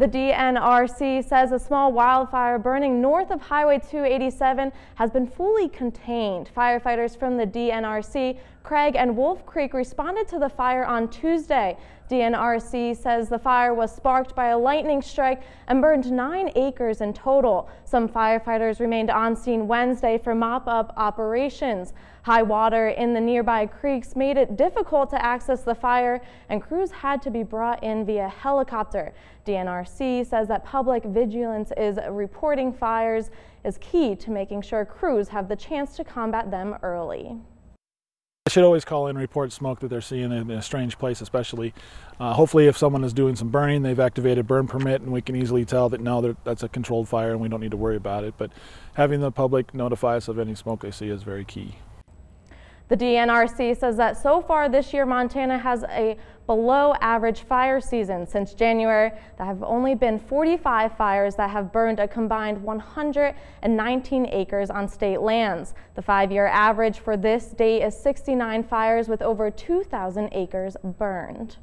The DNRC says a small wildfire burning north of Highway 287 has been fully contained. Firefighters from the DNRC, Craig and Wolf Creek responded to the fire on Tuesday. DNRC says the fire was sparked by a lightning strike and burned nine acres in total. Some firefighters remained on scene Wednesday for mop-up operations. High water in the nearby creeks made it difficult to access the fire and crews had to be brought in via helicopter. DNRC says that public vigilance is reporting fires is key to making sure crews have the chance to combat them early. They should always call in and report smoke that they're seeing in a strange place especially. Uh, hopefully if someone is doing some burning, they've activated burn permit and we can easily tell that no, that's a controlled fire and we don't need to worry about it. But having the public notify us of any smoke they see is very key. The DNRC says that so far this year, Montana has a below average fire season. Since January, there have only been 45 fires that have burned a combined 119 acres on state lands. The five-year average for this date is 69 fires with over 2,000 acres burned.